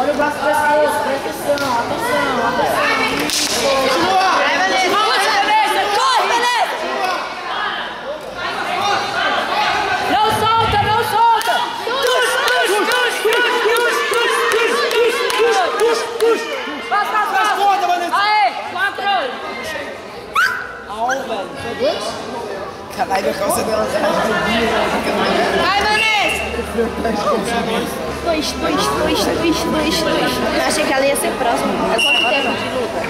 Olha o braço pescoço, presta atenção, atenção, atenção. Continua! Puxa, Vanessa! Corre, Vanessa! Não solta, não solta! Puxa, puxa, puxa, puxa, puxa, puxa! Passa, passa, passa! Conta, Vanessa! Aê, quatro! Au, velho. Foi dois? Caralho, a calça dela tá de Vai, Vanessa! Dois, dois, dois, dois, dois, dois. Eu achei que ela ia ser próxima. É quanto tempo de luta?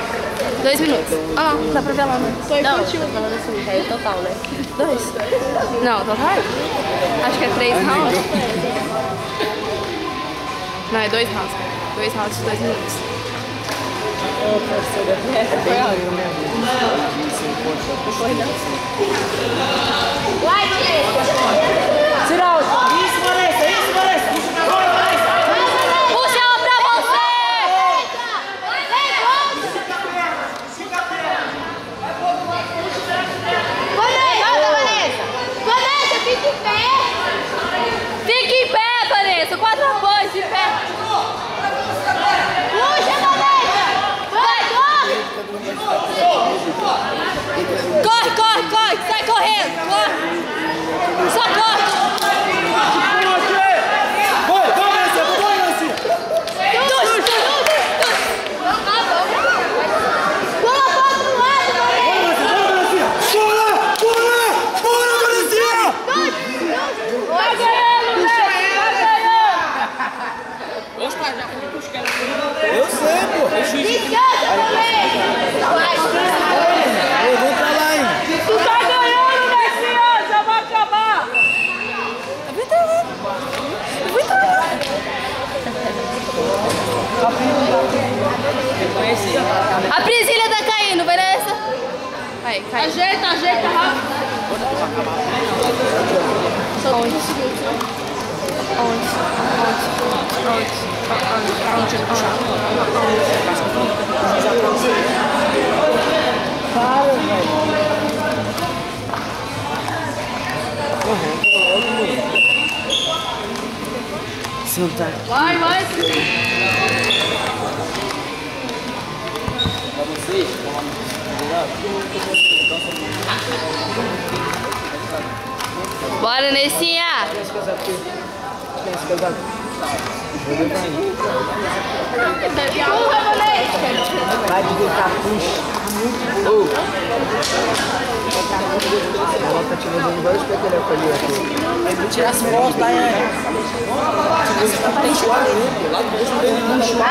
Dois minutos. Ah, dá pra ver lá, né? Não, tô falando assim, é o total, né? Dois. Não, total? Acho que é três rounds. Não, é dois rounds. Dois rounds de dois minutos. Vai, Vanessa! Tira a outra. Isso, Vanessa, isso, Vanessa. Puxa pra fora, Vanessa. Puxa ela pra você! Vanessa! Vanessa! Vanessa, fica em pé! Fique em pé, Vanessa. Quatro apoios de pé. Puxa, Vanessa! Vai, corre! Corre, corre, corre. Sai correndo. Corre. Só corre. Vai, vai, Vanessa, vai, Vanessa! Tudo, tudo, Pula pro outro lado, Vanessa! Bora, bora, bora, Vanessa! Vai ganhando, né? Vai ganhando. Eu sei, pô. Descansa, Vanessa! Vai, Eu vou pra lá, hein? Tu tá ganhando, Messinha. Já vai acabar. Eu vou entrar Eu vou entrar A Priscila tá caindo, beleza? Aí, cai. Ajeita, ajeita rápido. Onde? Onde? Onde? Onde? Onde? Senta. Vai, vai. Bora, Nessinha! Vai de capucho. Ela tá vários ali, vou tirar as fotos, tá? Tem churrasco. Lá.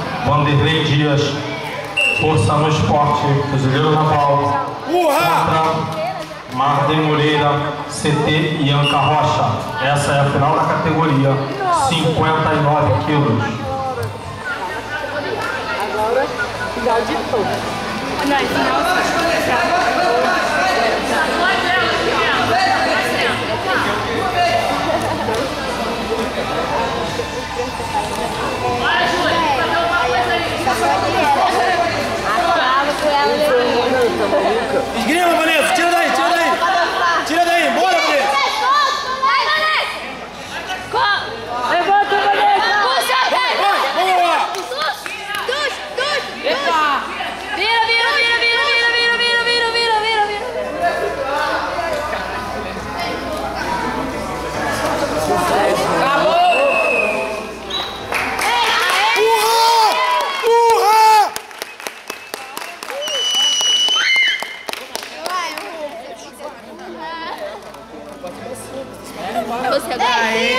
Vanderlei Dias, Força no Esporte, Fuzileiro Naval, contra Marden Moreira, CT Ianca Rocha. Essa é a final da categoria, 59 quilos. Agora, final de tudo. く。Aê!